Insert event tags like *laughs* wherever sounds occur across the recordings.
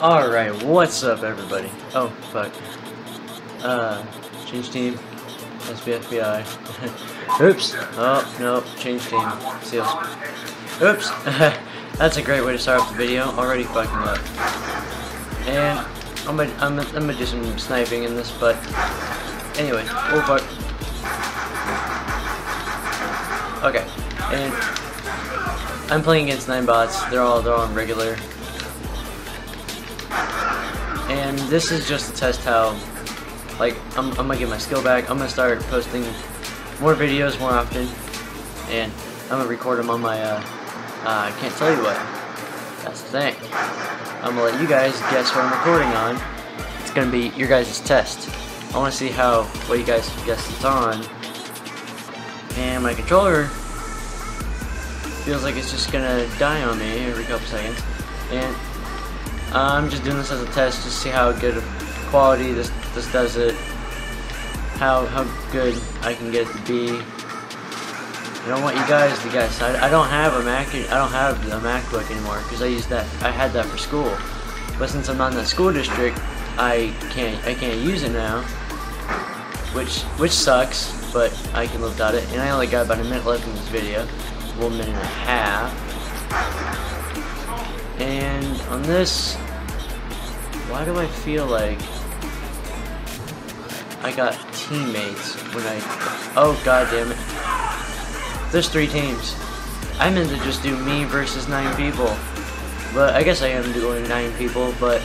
Alright, what's up everybody? Oh, fuck. Uh, change team. SBFBI. *laughs* Oops. Oh, no, change team. Seals. Oops. *laughs* That's a great way to start off the video. Already fucking up. And I'm gonna, I'm gonna, I'm gonna do some sniping in this, but anyway, oh fuck. Okay, and I'm playing against nine bots. They're all they're all on regular, and this is just to test how, like, I'm, I'm gonna get my skill back. I'm gonna start posting more videos more often, and I'm gonna record them on my. Uh, uh, I can't tell you what. That's the thing. I'm gonna let you guys guess what I'm recording on. It's gonna be your guys' test. I wanna see how what you guys guess it's on. And my controller feels like it's just gonna die on me every couple seconds. And Uh, I'm just doing this as a test to see how good quality this this does it. How how good I can get it to be. I don't want you guys to guess. I, I don't have a Mac. I don't have a MacBook anymore because I used that. I had that for school. But since I'm not in the school district, I can't. I can't use it now. Which which sucks. But I can live without it. And I only got about a minute left in this video. One minute and a half. And on this, why do I feel like I got teammates when I? Oh god damn it! There's three teams. I meant to just do me versus nine people. But I guess I am doing nine people, but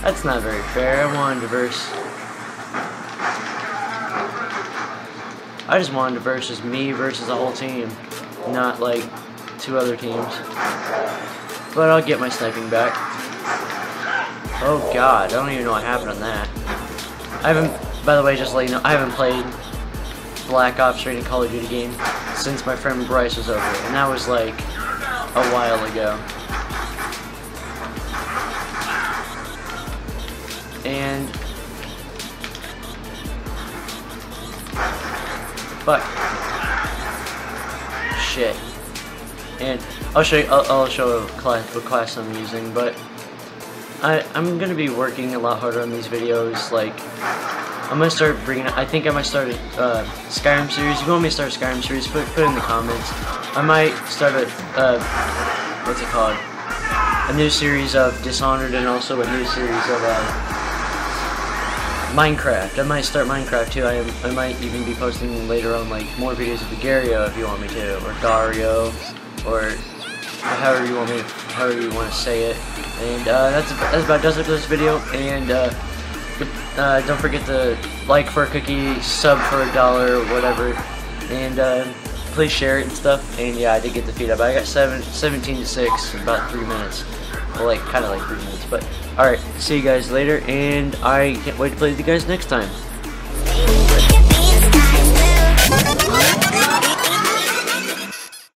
that's not very fair. I wanted to verse. I just wanted to versus me versus the whole team, not like two other teams. But I'll get my sniping back. Oh god, I don't even know what happened on that. I haven't, by the way, just let you know, I haven't played Black Ops or any Call of Duty game since my friend Bryce was over, and that was like a while ago. And fuck, shit. And I'll show you. I'll, I'll show what class, what class I'm using, but I I'm gonna be working a lot harder on these videos. Like I'm gonna start bringing. I think I might start a uh, Skyrim series. If you want me to start a Skyrim series, put put in the comments. I might start a uh, what's it called? A new series of Dishonored and also a new series of uh, Minecraft. I might start Minecraft too. I, I might even be posting later on like more videos of Gario if you want me to, or Dario, or however you want me, to, however you want to say it. And uh, that's that's about does it for this video. And uh, uh, don't forget to like for a cookie, sub for a dollar, whatever. And uh, please share it and stuff. And yeah, I did get the feed up. I got seven, 17 to six, in about three minutes. Well, like kind of like three minutes, but all right. See you guys later, and I can't wait to play with you guys next time.